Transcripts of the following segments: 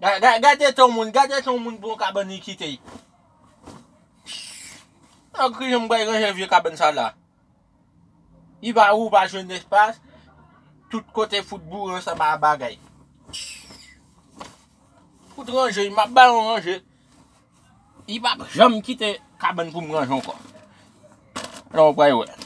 Gade ton moun, gade ton moun pou kaban ni kitey. An kri yon mbay genje jevye kaban sa la. I ba ou ba jen espas, tout kote foutbou yon sa ba bagay. Fout ranje, yon ma ban ranje. I ba jom kite kaban pou m ranje ankon. An mbay wè.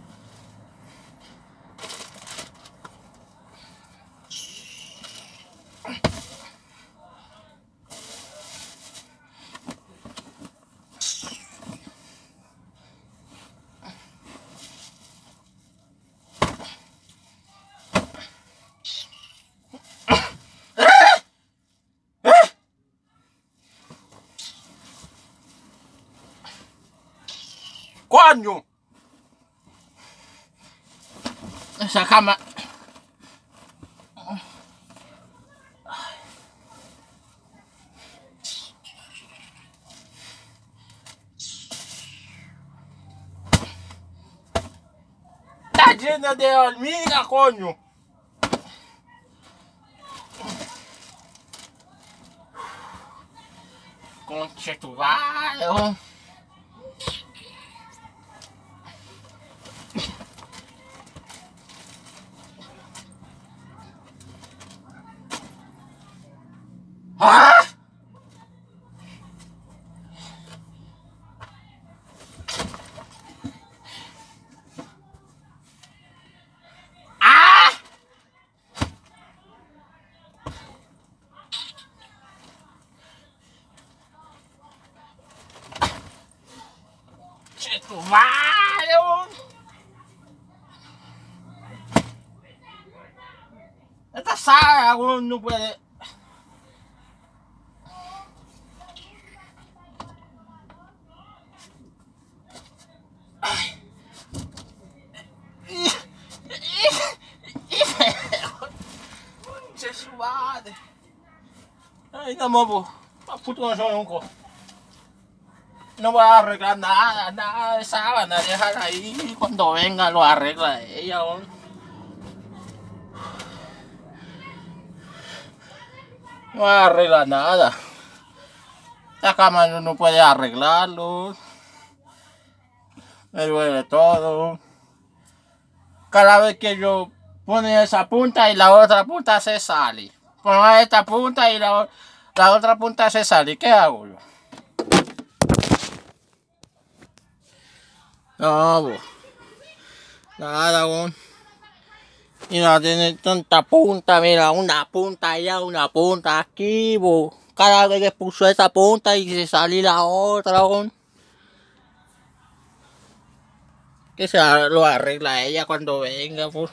unicórnio. Essa cama... Tadinha de unicórnio. Conchetuário. Ah! Ah! Certo, vado! Esta saga, non puede... no puede. Che suade. Ay, no, po. Puto no son un No voy a arreglar nada, nada de sábana, déjala ahí. Cuando venga lo arregla ella. No voy a arreglar nada. La cama no, no puede arreglarlo. Me duele todo. Cada vez que yo pongo esa punta y la otra punta se sale. Pongo esta punta y la, la otra punta se sale. ¿Qué hago yo? No, bo. Nada, weón. Mira, tiene tanta punta, mira, una punta allá, una punta aquí, bo. Cada vez que puso esa punta y se sale la otra, weón. Que se lo arregla ella cuando venga, pues.